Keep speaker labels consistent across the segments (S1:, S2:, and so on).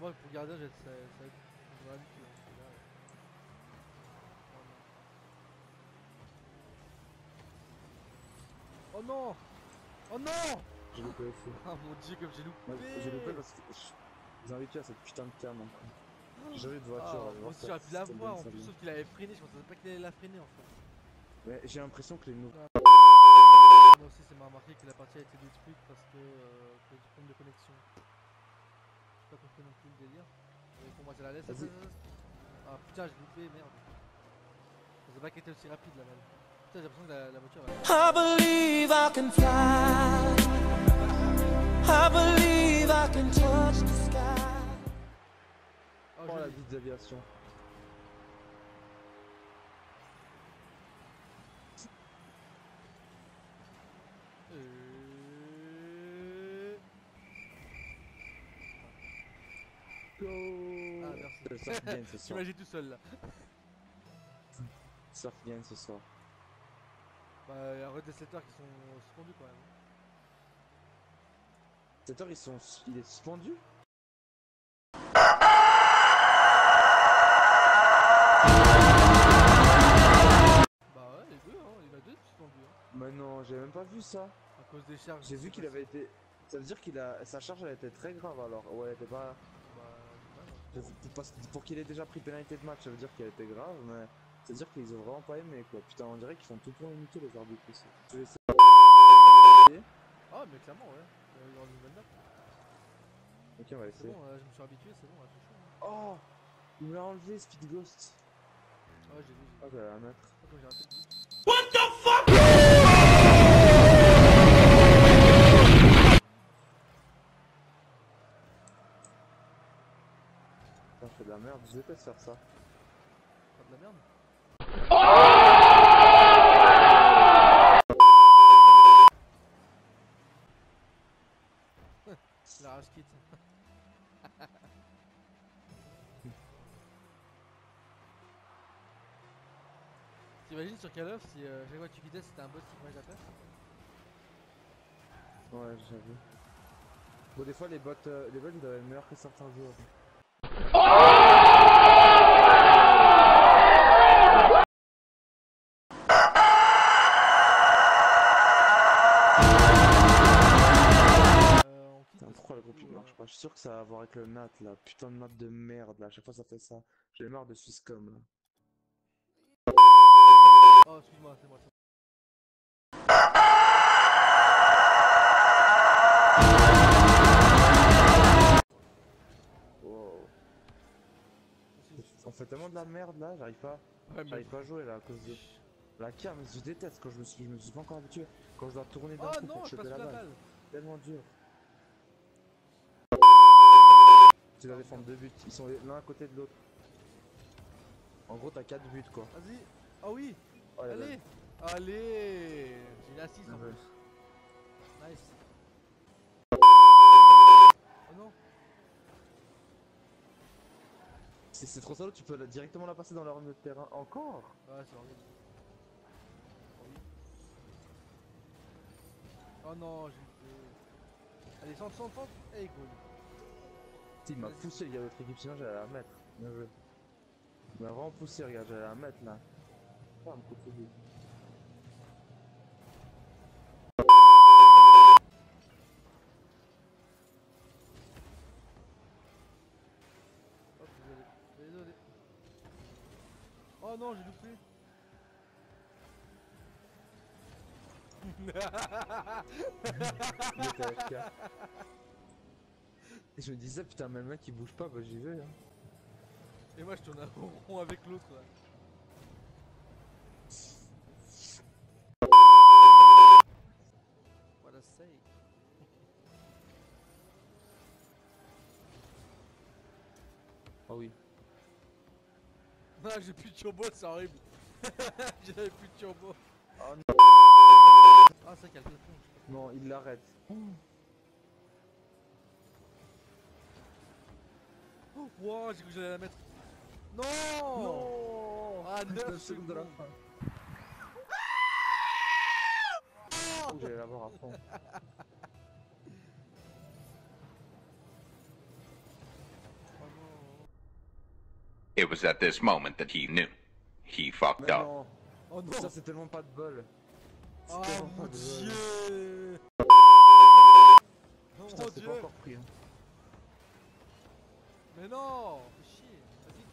S1: moi, pour gardien, j'ai ça, ça, j'ai hein, euh, Oh non Oh non
S2: J'ai loupé aussi.
S1: Ah mon dieu, comme j'ai loupé
S2: J'ai loupé parce que j'ai envie à cette putain de cam encore. J'ai eu de voiture.
S1: Ah, moi aussi j'aurais pu la
S2: c'était
S1: voir
S2: bien,
S1: en plus, sauf qu'il avait freiné, je pensais pas qu'il allait la freiner en fait.
S2: Mais j'ai l'impression que les nouveaux.
S1: Moi aussi, ça m'a remarqué que la partie a été détruite parce que, euh, que du problème de connexion. Pas compris non plus le délire. Et pour moi, c'est la laisse. Ah putain, j'ai loupé, merde. Je pensais pas qu'elle était aussi rapide la balle. Putain, j'ai l'impression que la, la voiture va.
S3: I believe I can fly. I believe I can touch the sky.
S1: Oh,
S2: Oh la vie d'aviation.
S1: Euh...
S2: Go
S1: Ah,
S2: C'est le
S1: merci.
S2: Surf gagne ce soir.
S1: T'imagines tout seul là.
S2: Surf ce soir.
S1: Bah, il y a Red Setter qui sont suspendus quand même.
S2: Heure ils sont. Il est suspendu?
S1: Bah ouais, les deux, hein. Il a deux suspendus. Hein.
S2: Mais non, j'ai même pas vu ça.
S1: À cause des charges.
S2: J'ai vu qu'il avait été. Ça veut dire qu'il a. Sa charge elle était très grave alors. Ouais, elle était pas. Pour, pour- parce- pour qu'il ait déjà pris pénalité de match, ça veut dire qu'elle était grave, mais. Ça veut dire qu'ils ont vraiment pas aimé quoi. Putain, on dirait qu'ils font tout pour imiter les arbitres aussi. Je vais essayer.
S1: Ah, mais clairement, ouais. Euh, Il y aura une map.
S2: Ok, on va
S1: C'est
S2: essayer.
S1: bon, euh, je me suis habitué, c'est bon, là, c'est chaud. hein.
S2: Oh Il me l'a enlevé, Speed Ghost.
S1: Ah ouais, j'ai vu, j'ai
S2: Ah, j'allais la mettre.
S1: Attends, j'ai raté le but.
S2: Putain, je fais de la faire ça.
S1: Pas de la merde. La rage quitte. T'imagines sur Call of si euh, chaque fois que tu quittais c'était un bot qui prenait ta place?
S2: Ouais, j'avoue. Bon, des fois, les bots, euh, les bots ils doivent être meilleurs que certains joueurs. Sûr que ça va avoir avec le NAT là. Putain de map de merde là. À chaque fois ça fait ça. J'ai marre de Swisscom là.
S1: Oh, excuse-moi, c'est moi.
S2: Wow. On fait tellement de la merde là, j'arrive pas. J'arrive pas à jouer là à cause de. La cam, je déteste quand je me suis, je me suis pas encore habitué. Quand je dois tourner d'un
S1: Oh
S2: coup
S1: non,
S2: pour choper la
S1: la
S2: balle.
S1: balle.
S2: Tellement dur. Tu dois défendre deux buts, ils sont l'un à côté de l'autre. En gros t'as 4 buts quoi.
S1: Vas-y. Oh oui,
S2: Oh, la balle.
S1: allez. Allez. J'ai une assise en plus. Nice. Oh non.
S2: C'est c'est trop salaud, tu peux la- directement la passer dans leur milieu de terrain. Encore
S1: Ouais, c'est horrible. Oui. Oh non, j'ai fait. Allez, centre, centre, centre. Et goal.
S2: Il m'a poussé le gars l'autre équipe, sinon j'allais la mettre. Bien joué. Il m'a vraiment poussé, regarde, j'allais la mettre là. Ah, me coupe
S1: désolé. Oh non, j'ai loupé.
S2: Il. Et je me disais, putain, mais le mec il bouge pas, bah j'y vais. Hein.
S1: Et moi, je tourne un rond avec l'autre là. What a save.
S2: Ah oui.
S1: Non, j'ai plus de turbo, c'est horrible. J'avais plus de turbo.
S2: Oh non.
S1: Ah, c'est vrai qu'il y a le plafond. je sais
S2: Non, il l'arrête.
S1: Oh, Wow, j'ai cru que j'allais la mettre. Non,
S2: non
S1: Ah, 9
S2: secondes de la
S1: ah
S2: fin. J'allais la voir après.
S4: It was at this moment that he knew. He fucked up.
S1: Oh non,
S2: ça c'est tellement pas de bol.
S1: Oh mon dieu.
S2: Pas encore pris. Hein.
S1: Mais non Fais chier Vas-y.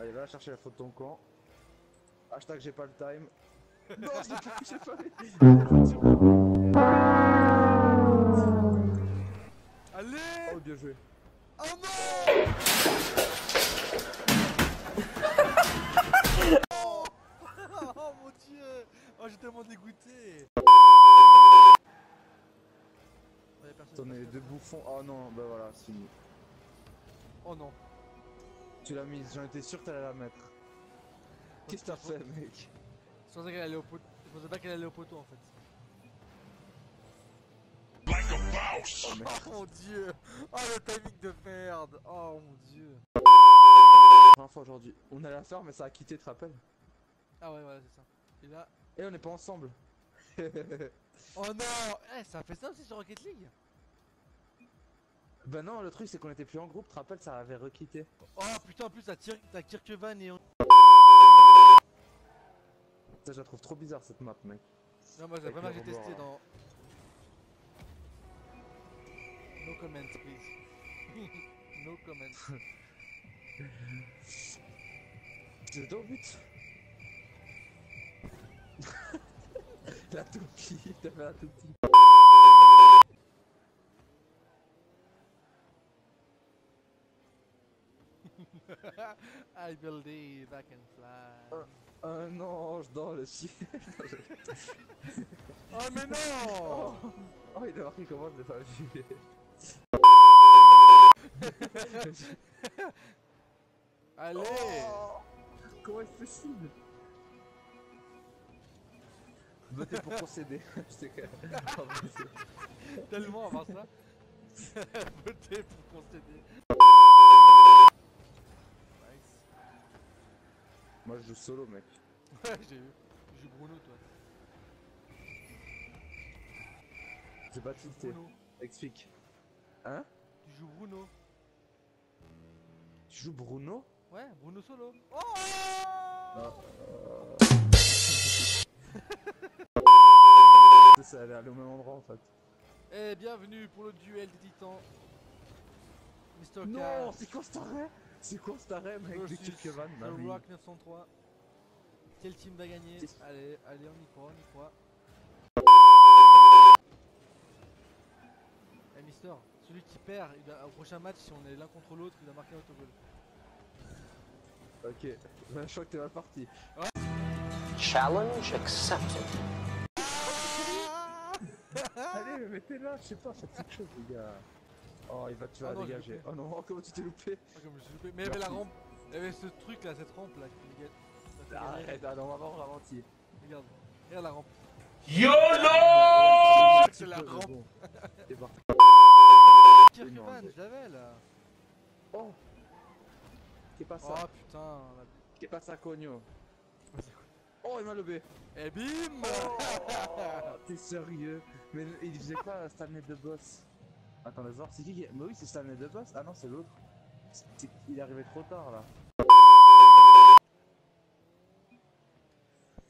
S2: Allez, va chercher la faute de ton camp. Hashtag j'ai pas le time. Non, j'ai pas, pas.
S1: Allez
S2: Oh, bien joué.
S1: Oh non Oh Oh mon dieu Oh j'ai tellement dégoûté passe
S2: deux bouffons. Oh non, bah voilà, c'est fini.
S1: Oh non
S2: Tu l'as mise, j'en étais sûr que t'allais la mettre. Qu'est-ce que t'as fait, mec?
S1: Je pensais qu'elle allait au poteau. Je pensais pas qu'elle allait au poteau en fait.
S2: Oh merde.
S1: Oh mon dieu Oh le timing de merde Oh mon dieu
S2: Première fois aujourd'hui. On allait la faire, mais ça a quitté, tu te rappelles?
S1: Ah ouais voilà c'est ça. Et là...
S2: Et on n'est pas ensemble.
S1: Oh non Eh ça fait ça aussi sur Rocket League
S2: bah non, le truc c'est qu'on était plus en groupe, tu te rappelles, ça avait requitté.
S1: Oh putain en plus t'as Kir- t'as Kirkevan et... on-
S2: Ça, je la trouve trop bizarre cette map, mec.
S1: Non moi j'ai vraiment j'ai testé dans... No comments please. no comments.
S2: C'est au but La toupie, t'avais la toupie.
S1: I believe I can fly.
S2: Un ange dans le ciel.
S1: Oh mais non
S2: Oh, il a marqué comment je l'ai pas vu.
S1: Allez
S2: Oh, comment est-ce possible? Votez pour concéder. Je sais que- mais c'est-
S1: Tellement avant ça. Votez pour concéder. Nice.
S2: Moi je joue solo, mec.
S1: Ouais, j'ai vu. Tu joues Bruno, toi.
S2: J'ai pas tilté. Explique. Hein?
S1: Tu joues Bruno.
S2: Tu joues Bruno?
S1: Ouais, Bruno solo. Oh
S2: Ça, Ça allait aller au même endroit en fait.
S1: Et bienvenue pour le duel des titans. Mr.
S2: Non, c'est quoi cet arrêt? C'est quoi cet arrêt, mec de
S1: versus
S2: Kirkevan ma
S1: The
S2: vie.
S1: Rock 903. Quel team va gagner Allez, allez, on y croit, on y croit. Eh Mister, celui qui perd, il doit- au prochain match, si on est l'un contre l'autre, il doit marquer un autogol.
S2: Ok, je crois que t'es mal parti.
S5: Challenge accepted.
S2: Allez, mettez-la, je sais pas, faites quelque chose, les gars. Oh, il va, tu vas
S1: Oh non,
S2: dégager. Oh non, comment tu t'es loupé
S1: Ah, comme je suis loupé. Mais il y avait la rampe, il y avait ce truc là, cette rampe là qui.
S2: Arrête, ah non, on va voir au ralenti.
S1: Regarde, regarde la rampe.
S2: Un
S1: C'est la rampe.
S2: bon. C'est parti.
S1: Kirkman,
S2: non,
S1: je l'avais là.
S2: Oh Qu'est pas
S1: Oh
S2: ça
S1: putain. la-
S2: Qu'est pas ça, cogno Oh, il m'a levé
S1: Et bim
S2: Oh, T'es sérieux Mais il faisait quoi, Stanley de Boss? Attends, laisse voir, c'est qui qui... Mais oui, c'est Stanley de Boss Ah non, c'est l'autre. Il est arrivé trop tard, là.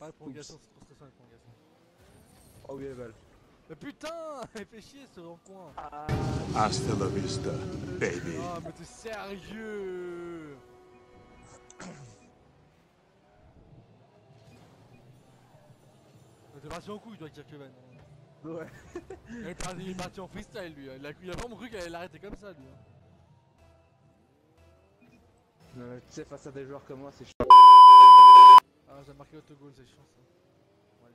S1: Pas de prolongation, c'est trop stressant la prolongation.
S2: Oh, oui, elle.
S1: Mais putain Il fait chier ce rond-coin
S6: Hasta la vista, baby.
S1: Ah mais t'es sérieux Mais T'es parti en couille toi Kirkman
S2: Ouais.
S1: il est, parti, il est parti en freestyle lui, il a, il a vraiment cru qu'elle allait l'arrêter comme ça lui.
S2: Euh, tu sais, face à des joueurs comme moi, c'est ch...
S1: Ah j'ai marqué autogol, c'est chiant ça. Bon allez,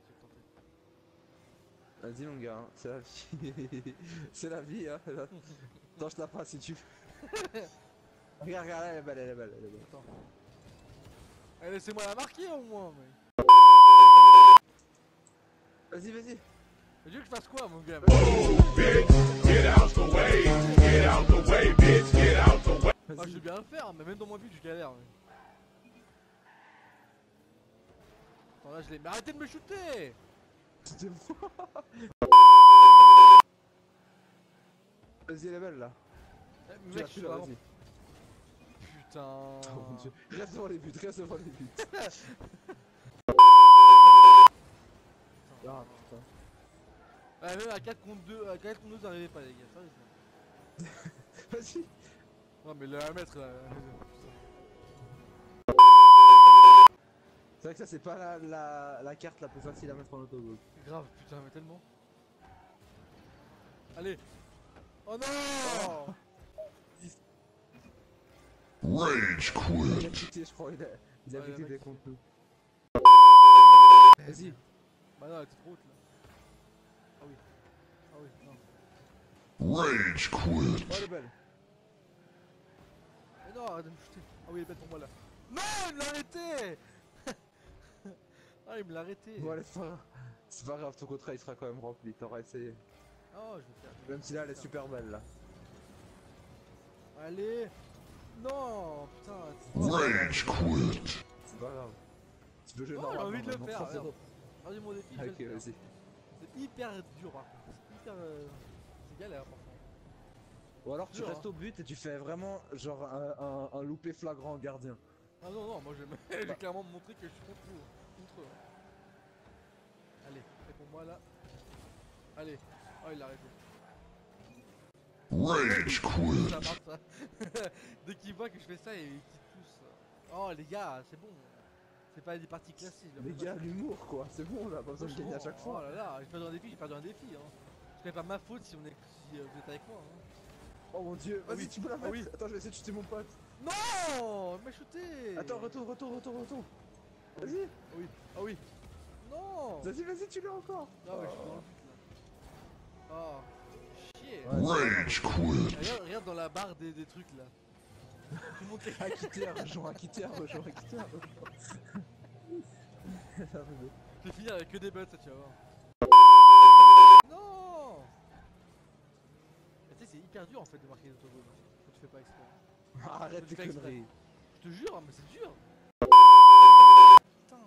S1: je vais.
S2: Vas-y, mon gars, hein, c'est la vie. c'est la vie, hein. je la passe si tu veux. regarde, regarde, elle est belle, elle est belle, elle est belle.
S1: Attends. Eh laissez-moi la marquer au moins mais.
S2: Vas-y, vas-y.
S1: Mais tu veux que je fasse quoi mon gars? Ah je vais bien le faire mais même dans mon but je galère mais. Attends là je l'ai. Mais arrêtez de me shooter
S2: C'était moi. Vas-y, est belle, là.
S1: Eh, Mec je suis vraiment-
S2: vas-y.
S1: putain.
S2: Oh mon dieu. Reste devant les buts, reste devant les buts. Ah putain.
S1: Ouais, même à 4 contre 2, à 4 contre 2, vous n'arrivez pas, les gars, sérieusement.
S2: Vas-y.
S1: Non, mais le 1 mètre là.
S2: C'est vrai que ça c'est pas la, la, la carte la plus facile à mettre en autogol.
S1: Grave, putain, mais tellement. Allez. Oh non
S6: Rage
S2: Il
S6: quit.
S2: a quitté je crois, il a, il a
S1: Ouais,
S2: comptes. Vas-y.
S1: Bah non, elle était trop haute là.
S6: Rage quit.
S2: Oh elle est belle.
S1: Mais non, arrête de me shooter. Ah oui, elle est bête pour moi là. Non, il me l'a arrêté Ah, il me l'a arrêté.
S2: Bon allez, c'est pas grave. C'est pas grave, ton contrat il sera quand même rempli, t'auras essayé.
S1: Oh, je vais faire.
S2: Même si là elle est super belle là.
S1: Allez Non Putain
S6: Rage quit.
S2: C'est pas grave. Tu peux jouer
S1: Oh,
S2: normalement.
S1: j'ai envie de le faire,
S2: 3-0.
S1: regarde. Regardez mon défi, je vais
S2: Ok,
S1: le
S2: vas-y.
S1: C'est hyper dur par contre. Euh, C'est galère par contre.
S2: Ou alors tu restes
S1: hein.
S2: au but et tu fais vraiment genre un, un, un loupé flagrant gardien.
S1: Ah non, non, moi j'ai j'ai clairement montré que je suis contre eux. Contre eux. Allez, c'est pour moi là. Allez. Oh, il l'a arrêté.
S6: Rage quit.
S1: Ça marche ça. Dès qu'il voit que je fais ça, il quitte tous. Oh les gars, c'est bon. C'est pas des parties classiques.
S2: Les
S1: pas.
S2: l'humour quoi, c'est bon là, pas besoin de gagner à chaque
S1: Oh
S2: fois.
S1: là là, j'ai perdu un défi, j'ai perdu un défi. Hein. Ce serait pas ma faute si, on est, si euh, vous êtes avec moi. Hein.
S2: Oh mon dieu, vas-y
S1: oui.
S2: tu peux la
S1: Ah
S2: mettre
S1: oui.
S2: Attends je vais essayer de shooter mon pote.
S1: Non Il m'a shooté
S2: Attends, retourne, retourne, retourne, retourne. Vas-y,
S1: Ah oui, ah oui. Non
S2: vas-y, vas-y, tu l'as encore.
S1: Non mais je suis dans le but là. Oh, chier
S2: Ouais.
S6: Rage quit.
S1: regarde, regarde dans la barre des, des trucs là. Tout le monde est...
S2: Akiter, rejoins, Akiter, rejoins, rejoins.
S1: Je vais finir avec que des buts ça tu vas voir. Non Mais Tu sais c'est hyper dur en fait de marquer des autogols quand tu fais pas exprès.
S2: Arrête
S1: Tu
S2: tes conneries.
S1: Je te jure, mais c'est dur Putain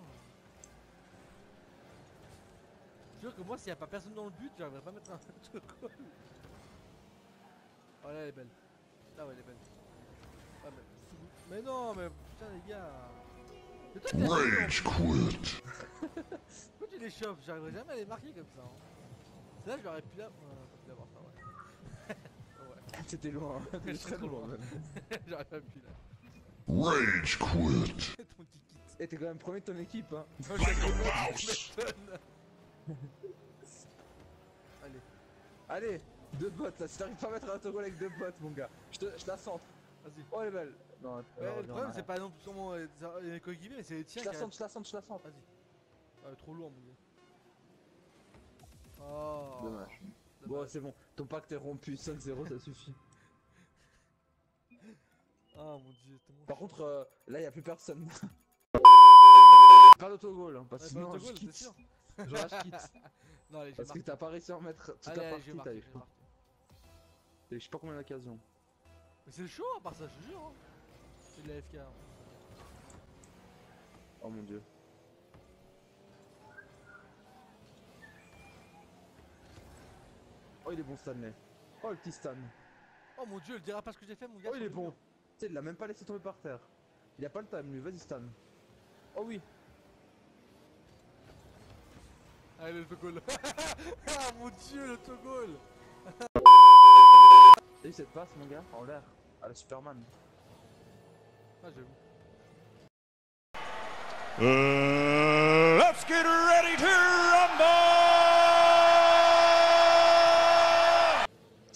S1: Je jure que moi s'il y a pas personne dans le but, j'arriverai pas à mettre un autogol. Oh là elle est belle. Ah ouais elle est belle. Ah, mais... mais non mais putain les gars toi
S6: Rage quit.
S1: Pourquoi tu les chopes? J'arriverai jamais à les marquer comme ça. Hein. Là j'aurais pu la... Ouais, pas pu l'avoir ça ouais. ouais.
S2: C'était loin,
S1: Je suis
S2: très
S1: trop
S2: loin.
S1: J'aurais pas pu là.
S6: Rage quit.
S1: Ton petit kit.
S2: Et t'es quand même premier de ton équipe hein.
S1: Tu m'étonnes. Allez,
S2: Allez, deux bottes là, si t'arrives pas à mettre un autogol avec deux bottes mon gars, je, te, je la centre.
S1: vas-y.
S2: Oh elle est belle. Non,
S1: Ouais,
S2: alors,
S1: le problème c'est pas non plus sûrement euh, des- les coéquipiers, mais c'est les tiens
S2: Je la centre, je la centre, je la centre.
S1: Vas-y. Ah, trop lourd mon gars. Oh.
S2: Dommage. Bon c'est bon, ton pacte est rompu, 5-0 ça suffit.
S1: Ah mon dieu, tellement
S2: Par contre euh, là y a plus personne. Pas d'autogol hein, parce
S1: Ouais,
S2: que
S1: pas
S2: sinon je quitte.
S1: sûr.
S2: Genre je quitte.
S1: Non, allez, j'ai
S2: Parce que t'as pas réussi à en mettre toute
S1: Allez, vais
S2: partie, t'as eu
S1: je
S2: sais pas combien d'occasions.
S1: Mais c'est chaud à part ça, je te jure. Hein. C'est de la FK. hein.
S2: Oh mon dieu. Oh il est bon Stanley. Oh le petit Stan.
S1: Oh mon dieu, le dérapage que j'ai fait, mon gars.
S2: Oh il est bon. Tu sais il l'a même pas laissé tomber par terre. Il a pas le time lui, vas-y Stan. Oh oui.
S1: Allez, le autogol. ah mon dieu, le autogol.
S2: T'as eu cette passe mon gars En l'air. À la Superman.
S1: Ah, j'avoue.
S3: Uh, let's get ready to rumble!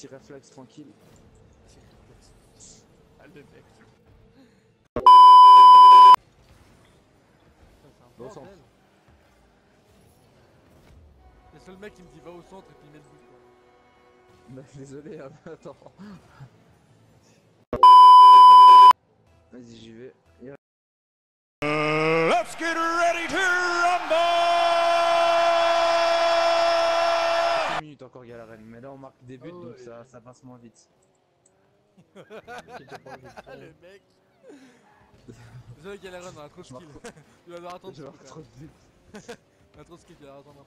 S2: Petit réflexe tranquille.
S1: Un
S2: Au centre.
S1: Le seul mec qui me dit va au centre et puis il met le quoi.
S2: Bah, désolé, hein, attends. Vas-y, j'y vais.
S3: Uh, let's get ready to rumble!
S2: 10 minutes encore, Galarène. Buts,
S1: Oh,
S2: donc
S1: ouais.
S2: ça, ça passe moins vite.
S1: Ah, le mec. Désolé Galeron, on a trop de skill. Tu vas devoir attendre
S2: Je vais
S1: trop,
S2: de buts.
S1: On a trop de skill, tu vas devoir attendre.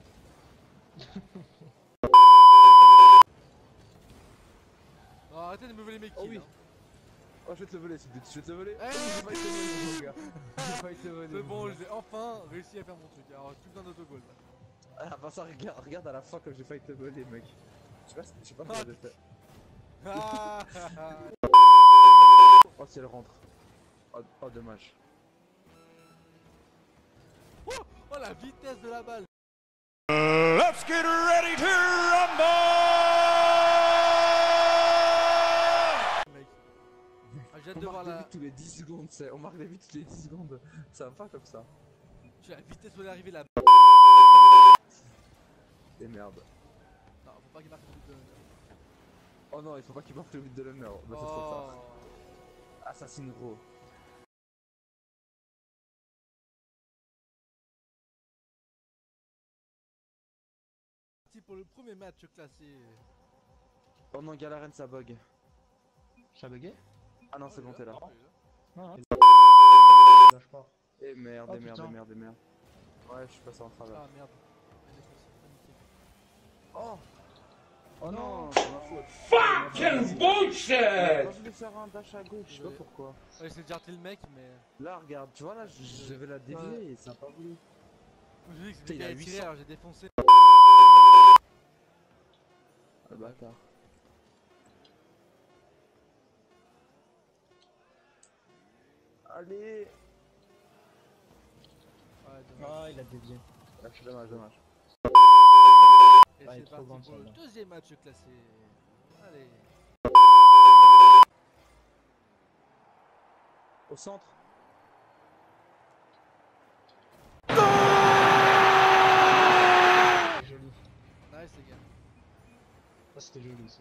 S1: Oh, arrêtez de me voler mes kills.
S2: Oh oui.
S1: hein.
S2: Oh, je vais te le voler, je vais te le voler. J'ai failli te voler, mon gars. J'ai failli te voler.
S1: C'est bon, j'ai enfin réussi à faire mon truc. Alors, plus besoin d'autogol là.
S2: Ah, bah ça, regarde, regarde à la fin comme j'ai failli te voler, mec. Je sais pas, je sais pas comment j'ai fait.
S1: Ah,
S2: Oh, si elle rentre. Oh, oh, dommage.
S1: oh la vitesse de la balle
S3: Let's get ready to rumble!
S1: mec. Ah, j'ai hâte
S2: On
S1: de voir la...
S2: buts tous les 10 secondes, c'est. On marque des buts toutes les 10 secondes. Ça va pas comme ça.
S1: j'ai la vitesse où elle est arrivée là.
S2: Et merde.
S1: Pas qu'il marque le but de...
S2: Oh non, il faut pas qu'il marque le but de l'honneur. Bah, c'est trop
S1: Oh.
S2: tard. Assassin gros.
S1: Parti pour le premier match classé.
S2: Oh non, Galaren ça bug.
S5: Ça bugué
S2: Ah non, c'est bon, t'es là.
S5: Non, non. Là, je pars.
S2: Et merde,
S5: Oh,
S2: et merde, et
S5: putain.
S2: merde, et merde. Ouais, je suis passé en travers.
S1: Ah merde.
S2: Oh Oh
S5: non.
S2: non, c'est ma faute. Fucking bullshit Quand je voulais faire un dash à gauche, je sais pas pourquoi.
S1: Ouais, c'est déjà le mec, mais.
S2: Là, regarde, tu vois, là, je je vais la dévier et ça a pas voulu.
S1: Me dis que c'est tiré
S2: 800.
S1: alors j'ai défoncé.
S2: Ah, le bâtard. Allez.
S5: Ah, il a dévié.
S2: Ah, Dommage, dommage.
S5: Ah, il
S1: c'est parti pour le deuxième match classé. Allez.
S2: Au centre
S5: joli.
S1: Nice les gars.
S5: Ça, c'était joli, ça.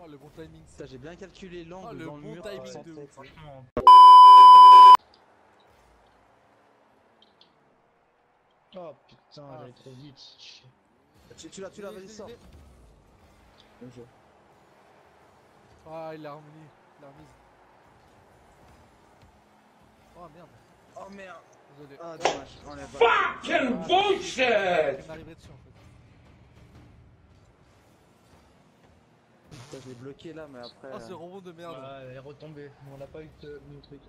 S1: Oh le bon timing.
S2: Putain, j'ai bien calculé l'angle
S1: Oh, le
S2: dans le
S1: bon
S2: mur
S1: timing
S2: pour
S1: de.
S5: Franchement. Oh putain,
S1: Ah.
S5: j'allais trop vite. Chier.
S2: Tu, tu l'as, tu l'as, vas-y, sors. Bien joué.
S1: Ah il l'a remis. Il l'a remise. Oh merde.
S2: Oh merde
S1: Désolé.
S2: Ah, dommage, enlève pas.
S1: Quel bullshit Il m'arriverait dessus en fait.
S2: Putain, je l'ai bloqué là, mais après.
S1: Oh ce
S2: euh,
S1: rebond de merde.
S5: Ah, elle est retombée. On n'a pas eu de de truc.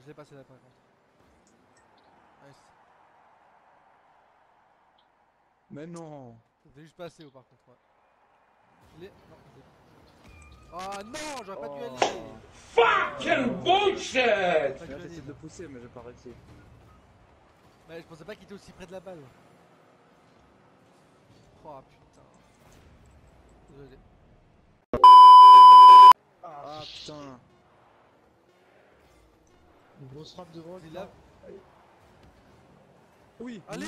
S1: Je l'ai passé là par contre. Nice.
S2: Mais non
S1: C'était juste passé au par contre. Ouais. Je l'ai. Non, je l'ai pas. Ah non, j'aurais pas dû
S2: Oh.
S1: aller.
S2: Fucking bullshit
S1: aller,
S2: j'essaie de le pousser, mais j'ai pas réussi.
S1: Mais je pensais pas qu'il était aussi près de la balle. Oh putain. Désolé.
S2: Ah putain
S5: Une grosse frappe de droite.
S1: C'est là.
S2: Oui
S1: Allez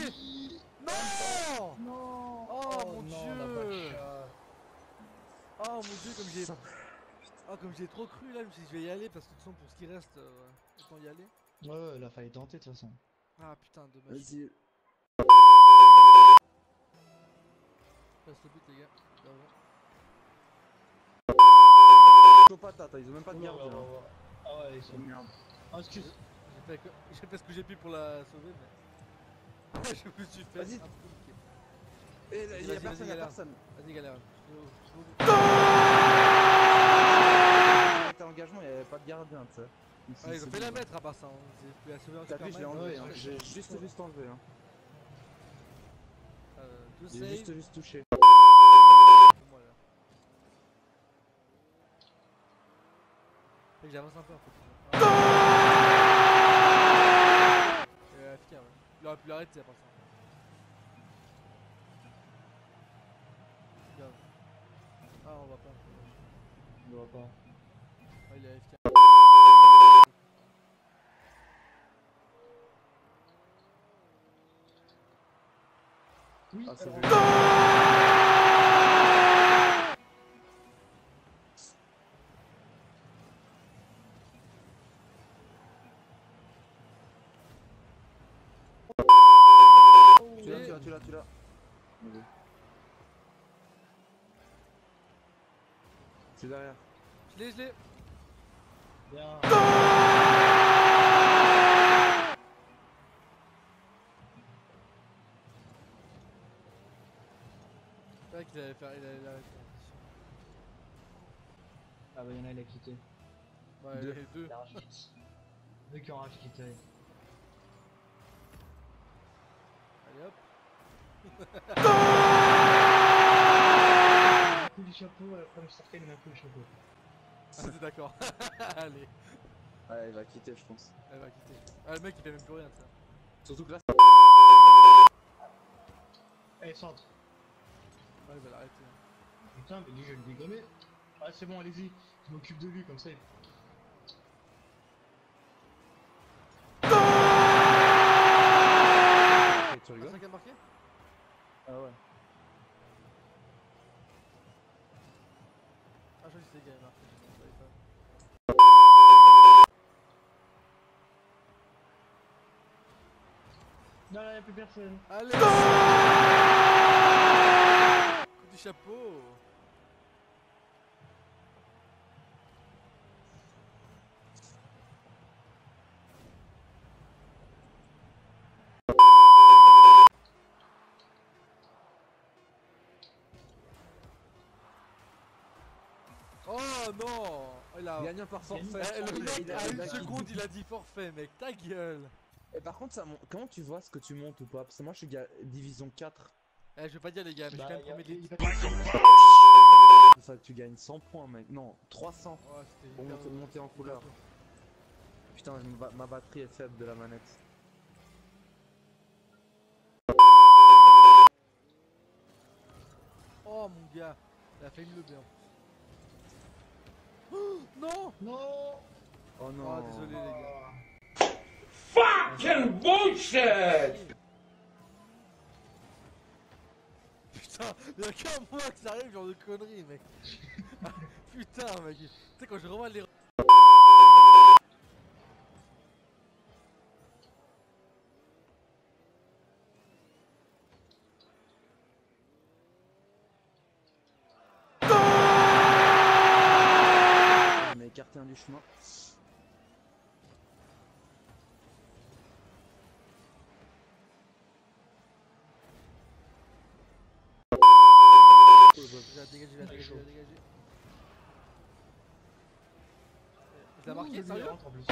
S1: Non
S5: Non
S1: Oh, mon
S5: non,
S1: Dieu. Oh mon dieu, comme j'ai. Oh, comme j'ai trop cru là, je me suis dit je vais y aller parce que de toute façon, pour ce qui reste, euh, autant y aller.
S5: Ouais, ouais, il a fallu tenter de toute façon.
S1: Ah putain, dommage.
S2: Vas-y.
S1: Passe le but, les gars. Joué.
S2: Chaud patate, ils ont même pas de
S5: ouais, ouais. Ah ouais, ils sont.
S2: Oh, merde.
S5: Ah, excuse.
S1: J'ai fait, que- j'ai fait ce que j'ai pu pour la sauver, mais. je me suis fait.
S2: Vas-y. Et là, il y
S1: Vas-y,
S2: a personne,
S1: vas-y,
S2: il y a
S1: galère.
S2: personne.
S1: Vas-y, galère.
S2: Avec engagement, il y avait pas de gardien, tu sais.
S1: Ah,
S2: c'est-
S1: ils ont fait la mettre à part ça. hein.
S2: T'as vu, je l'ai enlevé,
S5: ouais,
S2: hein.
S5: ouais.
S2: j'ai juste juste enlevé. Hein.
S1: Euh,
S2: J'ai
S1: saves.
S2: juste juste touché.
S1: Moi, là. Fait que j'avance un peu en fait. Ah. Euh, AFK, ouais. Il aurait pu l'arrêter à part ça. Ah, on voit pas.
S5: Je vois pas.
S1: Ah, il est AFK.
S5: Oui,
S2: Ah, c'est C'est derrière.
S1: Je l'ai, je l'ai.
S5: Bien.
S1: qu'il allait faire. Il allait l'arrêter.
S5: Ah bah y'en a, il a quitté.
S1: Ouais,
S2: Deux.
S1: les deux.
S5: Il a rage quitté. Deux qui ont rage quitté.
S1: Allez hop.
S5: Chapeau, après Mr. Kane, il met un coup du chapeau.
S1: Ah, t'es d'accord. Allez,
S2: Ouais, il va quitter, je pense.
S1: elle va quitter. Ah, le mec il fait même plus rien, ça.
S2: Surtout que là,
S5: Eh, centre.
S1: Ouais, il va l'arrêter.
S5: Putain, mais lui, je vais le dégommer. Ah, c'est bon, allez-y. Je m'occupe de lui, comme ça. il-
S2: tu
S1: Ah,
S2: rigoles
S1: ça qui a marqué
S2: Ah ouais.
S1: Ah, je crois que c'était qui avait marqué. je savais pas.
S5: Non, là, y'a plus personne.
S1: Allez Coup du chapeau Oh non Oh, il a...
S2: Gagnant par forfait.
S1: Eh, le mec, à une seconde, il a dit forfait, mec, ta gueule
S2: Et par contre, ça comment tu vois ce que tu montes ou pas? Parce que moi, je suis ga- division 4.
S1: Eh, je vais pas dire les gars, mais je suis quand même
S5: Bah,
S1: premier de l'équipe.
S2: ça que tu gagnes 100 points, mec. Non, 300.
S1: Oh, c'était
S2: Pour
S1: hyper-
S2: monter- monter en couleur. Putain, ma, ma batterie est faible de la manette.
S1: Oh mon gars, il a failli me le bien. Oh, non
S5: Non
S2: Oh non.
S1: Oh désolé les gars. Putain, y'a qu'à moi que ça arrive genre de conneries mec. Putain mec. Tu sais quand je revois les...
S2: On m'a écarté un du chemin.
S1: Il a dégagé, il a dégagé, il a dégagé. Il t'a marqué sérieux
S5: plus.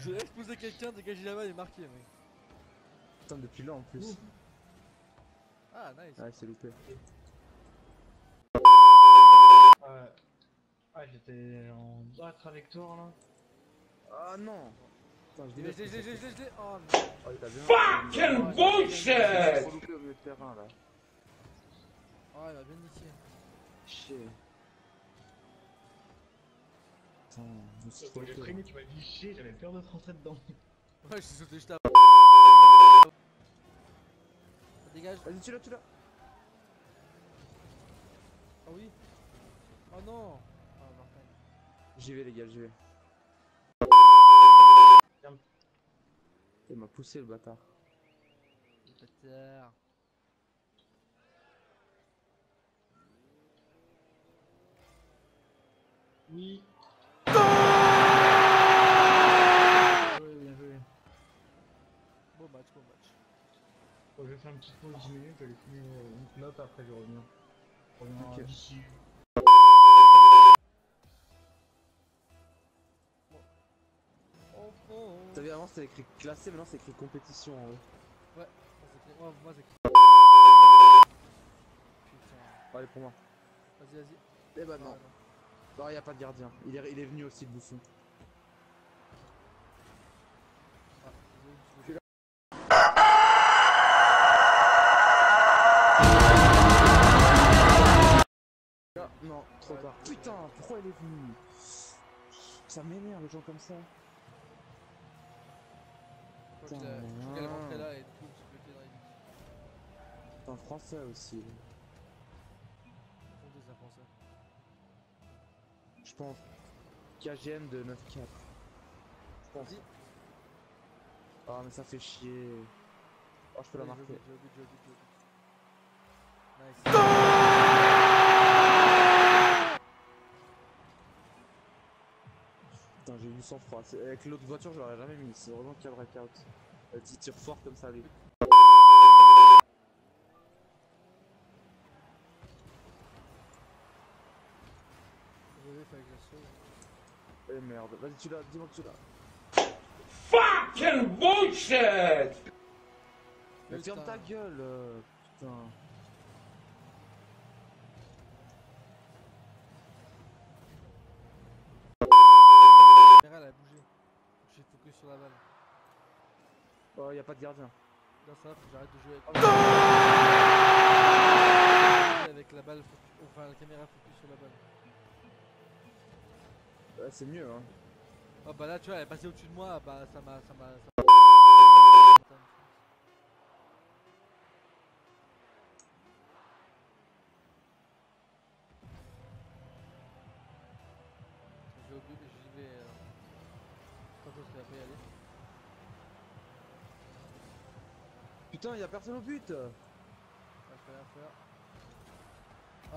S1: J'ai explosé quelqu'un, dégagé la balle et marqué mec.
S2: Putain, depuis là en plus.
S1: Ah nice.
S2: Ouais, c'est loupé.
S5: Ouais. Ah, j'étais en bas trajectoire là.
S2: Ah non Putain, je
S1: l'ai, je l'ai, je l'ai, je l'ai. Oh non.
S2: Oh, il t'a bien. Fucking bullshit au milieu de terrain là.
S1: Oh il m'a bien niqué.
S2: Chier. Putain, je suis trop
S5: freiné, tu m'as dit chier, j'avais peur de te rentrer dedans.
S1: Ouais, je suis sauté juste à... Dégage.
S2: Vas-y, tu l'as, tu l'as.
S1: Ah oui. Oh non. Ah Martin.
S2: J'y vais, les gars, j'y vais. Il m'a poussé le bâtard.
S1: Le bâtard.
S5: Oui. Ouais, bien joué.
S1: Bon match, bon match.
S5: Bon, je vais faire une petite pause 10 minutes, je vais finir une note après je vais revenir. Je reviens
S2: Ok.
S1: Oh.
S2: Avant c'était écrit classé, maintenant c'est écrit compétition en haut.
S1: Moi, c'est écrit- oh, moi c'est écrit. Putain.
S2: Allez, pour moi.
S1: Vas-y, vas-y.
S2: Eh bah
S1: Ah,
S2: non. Non, y a pas de gardien. Il est, il est venu aussi, le bouffon.
S1: Ah,
S2: Ah, non, trop tard. Putain, pourquoi il est venu? Ça m'énerve, les gens comme ça.
S1: Je crois qu'il a- je crois qu'elle est rentrée là et du coup, je suis bloqué dans les.
S2: C'est un français aussi.
S1: Ça, français.
S2: Je pense. KGM de 9-4. Je pense.
S1: Vas-y.
S2: Ah, mais ça fait chier. Oh, je peux la marquer.
S1: Nice.
S2: du sang-froid. Avec l'autre voiture, je l'aurais jamais mis. C'est vraiment qu'il y a breakout. Euh, tu tires fort comme ça, lui. Eh merde, vas-y tu l'as, dis-moi que tu l'as.
S7: Fucking bullshit
S2: Mais ferme ta gueule, euh, putain.
S1: Sur la balle.
S2: Oh, y a pas de gardien.
S1: Là ça va, faut que j'arrête de jouer avec. avec la balle, focus- enfin la caméra focus sur la balle.
S2: C'est mieux, hein.
S1: Ah bah là tu vois, elle est passée au-dessus de moi, bah ça m'a.
S2: Putain, y a personne au but Putain,
S1: Ah, je peux rien faire.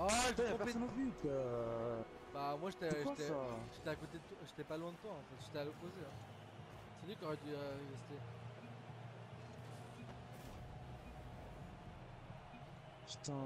S1: Oh, j'ai
S2: y a
S1: trompé
S2: personne au but euh...
S1: Bah moi j'étais à côté de toi, j'étais pas loin de toi en fait, j'étais à l'opposé. hein. C'est lui qui aurait dû euh, rester.
S2: Putain...